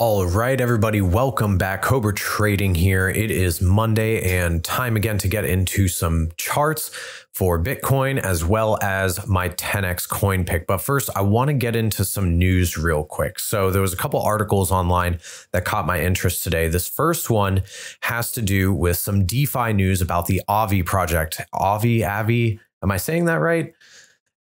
All right, everybody, welcome back. Kobra Trading here. It is Monday and time again to get into some charts for Bitcoin as well as my 10x coin pick. But first, I want to get into some news real quick. So there was a couple articles online that caught my interest today. This first one has to do with some DeFi news about the Aave project. Aave, Aave, am I saying that right?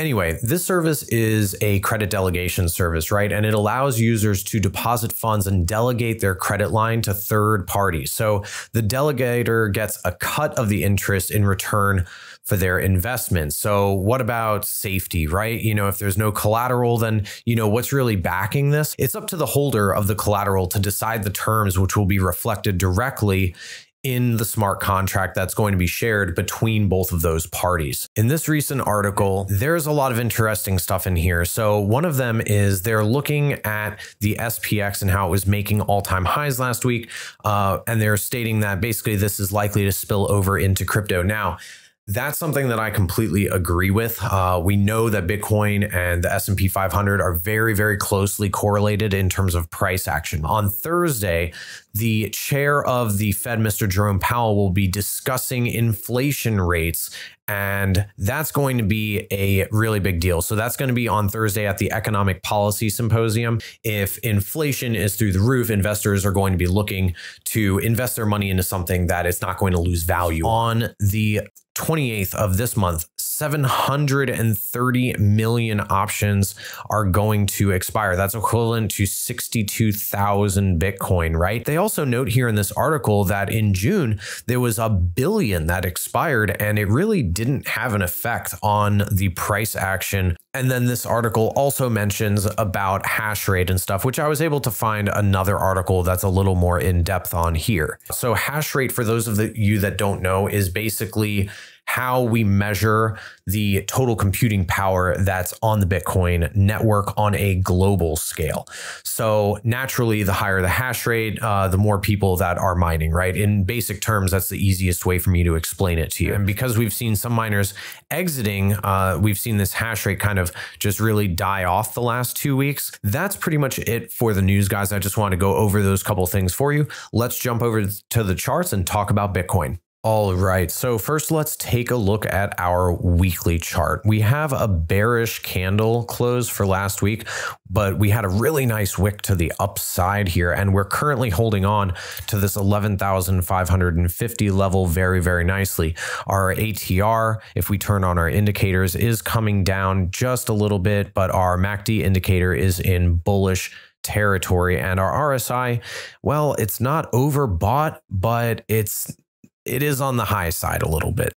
Anyway, this service is a credit delegation service, right? And it allows users to deposit funds and delegate their credit line to third parties. So the delegator gets a cut of the interest in return for their investment. So what about safety, right? You know, if there's no collateral, then, you know, what's really backing this? It's up to the holder of the collateral to decide the terms, which will be reflected directly in the smart contract that's going to be shared between both of those parties. In this recent article, there's a lot of interesting stuff in here. So, one of them is they're looking at the SPX and how it was making all time highs last week. Uh, and they're stating that basically this is likely to spill over into crypto. Now, that's something that I completely agree with. Uh, we know that Bitcoin and the S&P 500 are very, very closely correlated in terms of price action. On Thursday, the chair of the Fed, Mr. Jerome Powell, will be discussing inflation rates and that's going to be a really big deal. So that's going to be on Thursday at the Economic Policy Symposium. If inflation is through the roof, investors are going to be looking to invest their money into something that is not going to lose value. On the 28th of this month, 730 million options are going to expire. That's equivalent to 62,000 Bitcoin, right? They also note here in this article that in June, there was a billion that expired and it really didn't have an effect on the price action. And then this article also mentions about hash rate and stuff, which I was able to find another article that's a little more in depth on here. So hash rate, for those of the, you that don't know, is basically how we measure the total computing power that's on the Bitcoin network on a global scale. So naturally, the higher the hash rate, uh, the more people that are mining, right? In basic terms, that's the easiest way for me to explain it to you. And because we've seen some miners exiting, uh, we've seen this hash rate kind of just really die off the last two weeks. That's pretty much it for the news, guys. I just want to go over those couple things for you. Let's jump over to the charts and talk about Bitcoin. All right. So first, let's take a look at our weekly chart. We have a bearish candle close for last week, but we had a really nice wick to the upside here. And we're currently holding on to this 11,550 level very, very nicely. Our ATR, if we turn on our indicators, is coming down just a little bit, but our MACD indicator is in bullish territory. And our RSI, well, it's not overbought, but it's it is on the high side a little bit.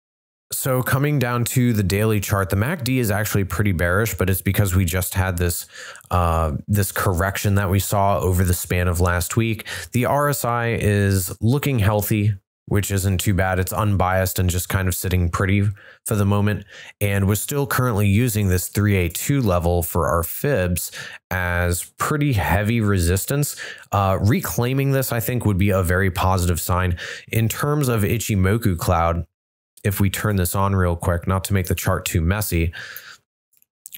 So coming down to the daily chart, the MACD is actually pretty bearish, but it's because we just had this uh, this correction that we saw over the span of last week. The RSI is looking healthy, which isn't too bad. It's unbiased and just kind of sitting pretty for the moment. And we're still currently using this 382 level for our fibs as pretty heavy resistance. Uh, reclaiming this, I think, would be a very positive sign. In terms of Ichimoku Cloud, if we turn this on real quick, not to make the chart too messy,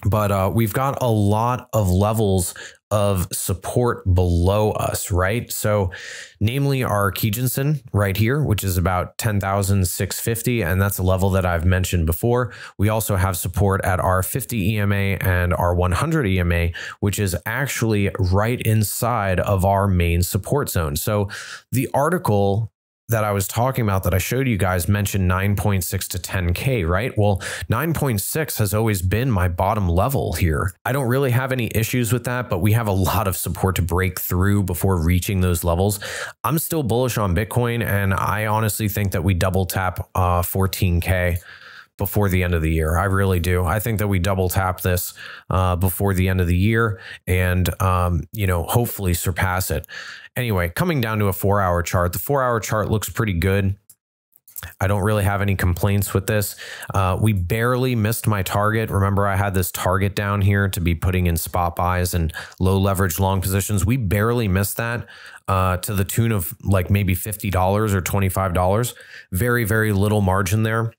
but uh, we've got a lot of levels of support below us, right? So, namely our Kijun-sen right here, which is about 10,650, and that's a level that I've mentioned before. We also have support at our 50 EMA and our 100 EMA, which is actually right inside of our main support zone. So, the article that I was talking about that I showed you guys mentioned 9.6 to 10K, right? Well, 9.6 has always been my bottom level here. I don't really have any issues with that, but we have a lot of support to break through before reaching those levels. I'm still bullish on Bitcoin, and I honestly think that we double tap uh, 14K before the end of the year. I really do. I think that we double tap this uh, before the end of the year and, um, you know, hopefully surpass it. Anyway, coming down to a four hour chart, the four hour chart looks pretty good. I don't really have any complaints with this. Uh, we barely missed my target. Remember, I had this target down here to be putting in spot buys and low leverage long positions. We barely missed that uh, to the tune of like maybe $50 or $25. Very, very little margin there.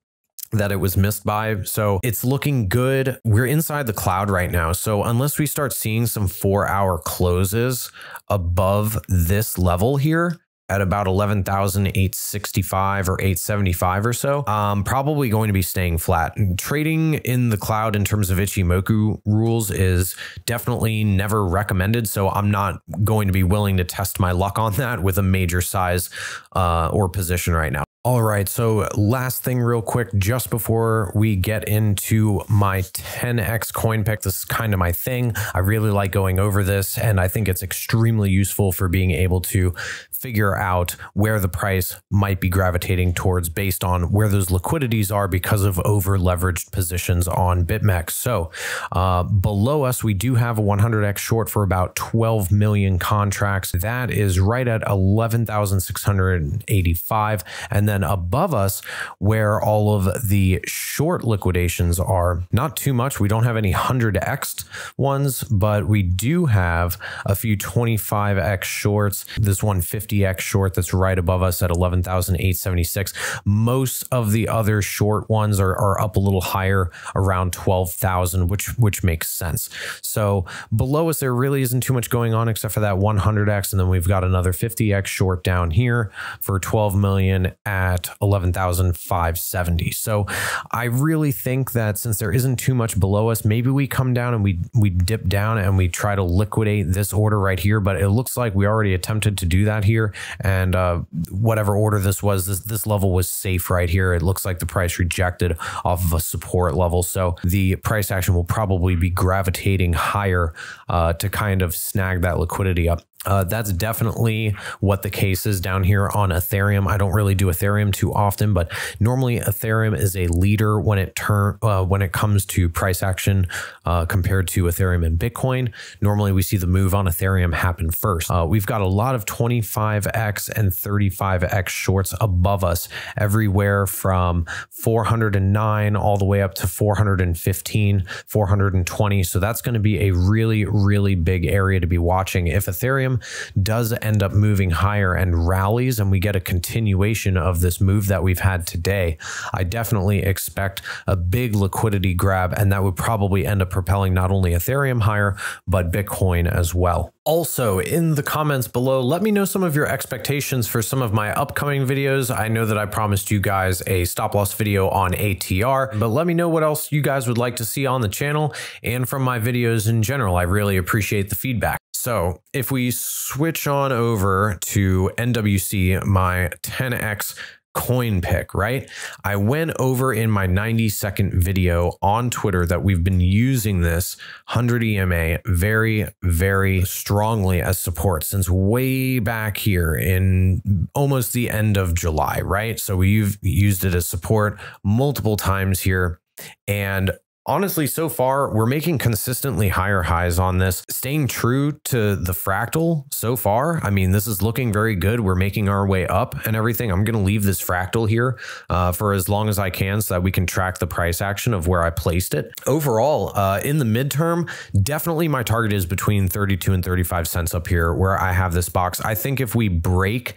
That it was missed by. So it's looking good. We're inside the cloud right now. So unless we start seeing some four hour closes above this level here, at about 11,865 or 875 or so, um, probably going to be staying flat. Trading in the cloud in terms of Ichimoku rules is definitely never recommended. So I'm not going to be willing to test my luck on that with a major size uh, or position right now. All right, so last thing, real quick, just before we get into my 10x coin pick, this is kind of my thing. I really like going over this, and I think it's extremely useful for being able to figure out where the price might be gravitating towards based on where those liquidities are because of over leveraged positions on BitMEX. So uh, below us, we do have a 100x short for about 12 million contracts. That is right at 11,685. And then above us, where all of the short liquidations are, not too much. We don't have any 100x ones, but we do have a few 25x shorts. This 150 50x short that's right above us at 11,876. Most of the other short ones are, are up a little higher around 12,000, which which makes sense. So below us, there really isn't too much going on except for that 100x. And then we've got another 50x short down here for 12 million at 11,570. So I really think that since there isn't too much below us, maybe we come down and we we dip down and we try to liquidate this order right here. But it looks like we already attempted to do that here here. And uh, whatever order this was, this, this level was safe right here. It looks like the price rejected off of a support level. So the price action will probably be gravitating higher uh, to kind of snag that liquidity up. Uh, that's definitely what the case is down here on Ethereum. I don't really do Ethereum too often, but normally Ethereum is a leader when it turn uh, when it comes to price action uh, compared to Ethereum and Bitcoin. Normally we see the move on Ethereum happen first. Uh, we've got a lot of 25x and 35x shorts above us, everywhere from 409 all the way up to 415, 420. So that's going to be a really really big area to be watching if Ethereum Does end up moving higher and rallies, and we get a continuation of this move that we've had today, I definitely expect a big liquidity grab, and that would probably end up propelling not only Ethereum higher, but Bitcoin as well. Also, in the comments below, let me know some of your expectations for some of my upcoming videos. I know that I promised you guys a stop loss video on ATR, but let me know what else you guys would like to see on the channel and from my videos in general. I really appreciate the feedback. So if we switch on over to NWC, my 10x coin pick, right? I went over in my 90 second video on Twitter that we've been using this 100 EMA very, very strongly as support since way back here in almost the end of July, right? So we've used it as support multiple times here. And honestly, so far, we're making consistently higher highs on this, staying true to the fractal so far. I mean, this is looking very good. We're making our way up and everything. I'm going to leave this fractal here uh, for as long as I can so that we can track the price action of where I placed it. Overall, uh, in the midterm, definitely my target is between 32 and 35 cents up here where I have this box. I think if we break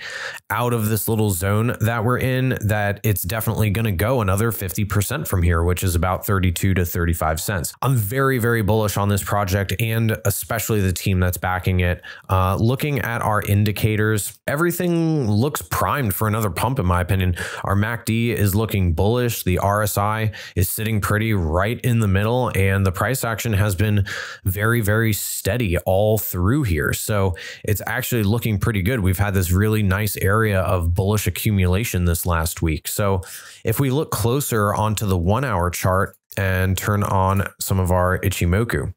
out of this little zone that we're in, that it's definitely going to go another 50% from here, which is about 32 to 30 35 cents. I'm very, very bullish on this project and especially the team that's backing it. Uh, looking at our indicators, everything looks primed for another pump, in my opinion. Our MACD is looking bullish. The RSI is sitting pretty right in the middle, and the price action has been very, very steady all through here. So it's actually looking pretty good. We've had this really nice area of bullish accumulation this last week. So if we look closer onto the one hour chart, and turn on some of our Ichimoku.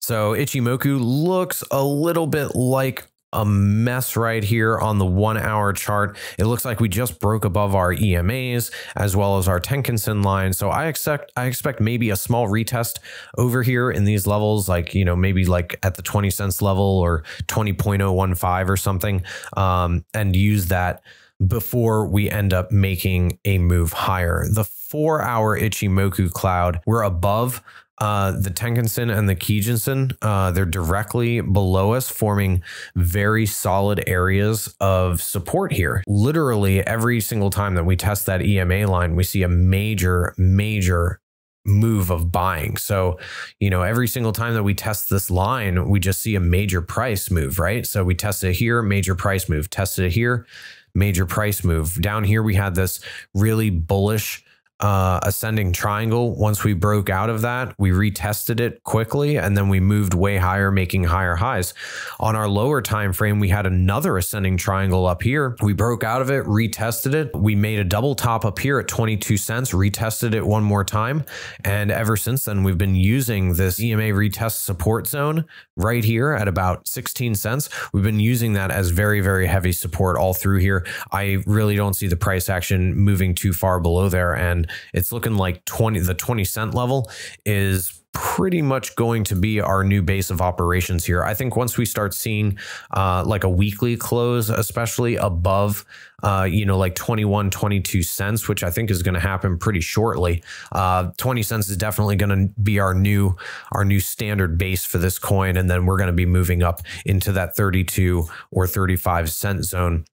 So Ichimoku looks a little bit like a mess right here on the one hour chart. It looks like we just broke above our EMAs as well as our Tenkan-sen line. So I expect I expect maybe a small retest over here in these levels, like, you know, maybe like at the 20 cents level or 20.015 or something, um, and use that before we end up making a move higher. The four hour Ichimoku cloud, we're above uh, the Tenkan-sen and the Kijun-sen, uh, they're directly below us, forming very solid areas of support here. Literally every single time that we test that EMA line, we see a major, major move of buying. So, you know, every single time that we test this line, we just see a major price move, right? So we test it here, major price move, tested it here, major price move. Down here, we had this really bullish uh, ascending triangle. Once we broke out of that, we retested it quickly and then we moved way higher, making higher highs. On our lower time frame, we had another ascending triangle up here. We broke out of it, retested it. We made a double top up here at 22 cents, retested it one more time. And ever since then, we've been using this EMA retest support zone right here at about 16 cents. We've been using that as very, very heavy support all through here. I really don't see the price action moving too far below there. It's looking like 20 the 20 cent level is pretty much going to be our new base of operations here. I think once we start seeing uh, like a weekly close, especially above, uh, you know, like 21, 22 cents, which I think is going to happen pretty shortly. Uh, 20 cents is definitely going to be our new, our new standard base for this coin. And then we're going to be moving up into that 32 or 35 cent zone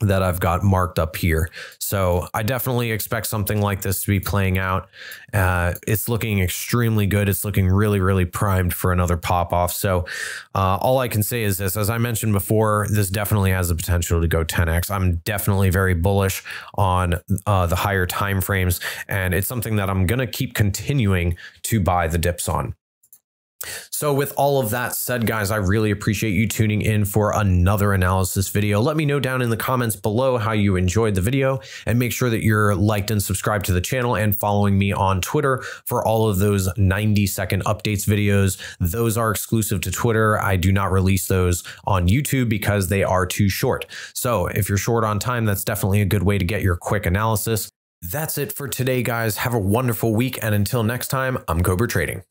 that I've got marked up here. So I definitely expect something like this to be playing out. Uh, it's looking extremely good. It's looking really, really primed for another pop off. So uh, all I can say is this, as I mentioned before, this definitely has the potential to go 10x. I'm definitely very bullish on uh, the higher time frames, and it's something that I'm going to keep continuing to buy the dips on. So with all of that said, guys, I really appreciate you tuning in for another analysis video. Let me know down in the comments below how you enjoyed the video and make sure that you're liked and subscribed to the channel and following me on Twitter for all of those 90 second updates videos. Those are exclusive to Twitter. I do not release those on YouTube because they are too short. So if you're short on time, that's definitely a good way to get your quick analysis. That's it for today, guys. Have a wonderful week. And until next time, I'm Kobra Trading.